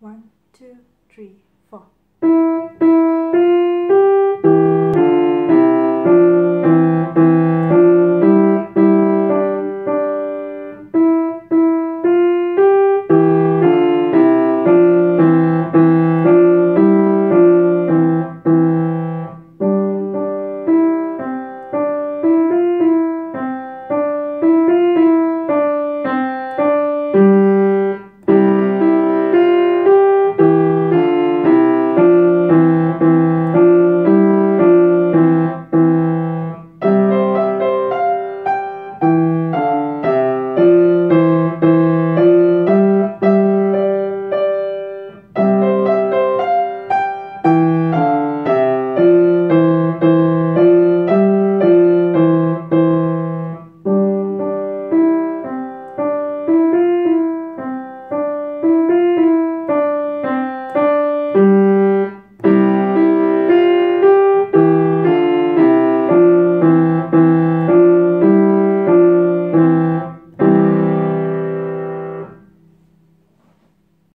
One, two, three.